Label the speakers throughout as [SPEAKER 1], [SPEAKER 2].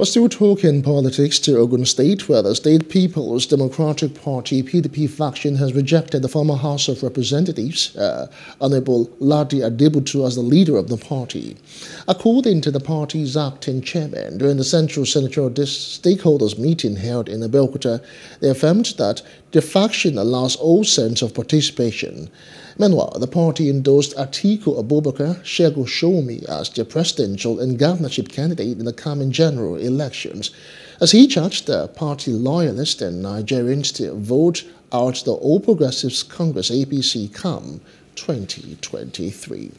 [SPEAKER 1] We're still talking politics to Ogun State, where the State People's Democratic Party PDP faction has rejected the former House of Representatives, uh, Honorable Ladi Adebutu, as the leader of the party. According to the party's acting chairman, during the Central Senatorial Stakeholders meeting held in Abeokuta, they affirmed that the faction allows all sense of participation. Meanwhile, the party endorsed Atiku Abubakar Segun Showunmi as their presidential and governorship candidate in the coming general elections, as he charged the party loyalists and Nigerians to vote out the All Progressives Congress APC come 2023.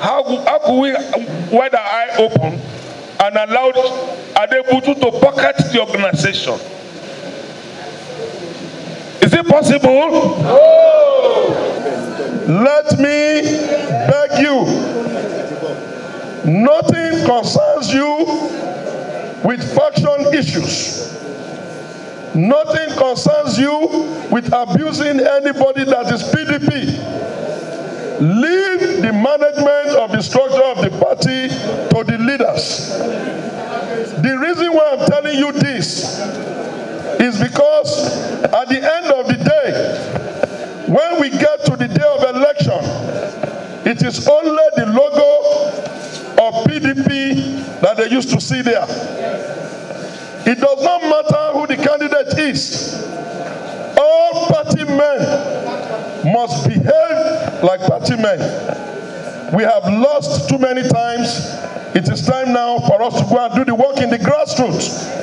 [SPEAKER 2] How, how could we our eye open and allowed Adebutu to pocket the organization? Is it possible?
[SPEAKER 3] No. Let me beg you. Nothing concerns you with faction issues. Nothing concerns you with abusing anybody that is PDP. Leave the management of the structure of the party to the leaders. The reason why I'm telling you this is because at the end of the day, when we get to the day of election, it is only the logo of PDP that they used to see there. It does not matter who the candidate is. All party men must behave like party men. We have lost too many times. It is time now for us to go and do the work in the grassroots.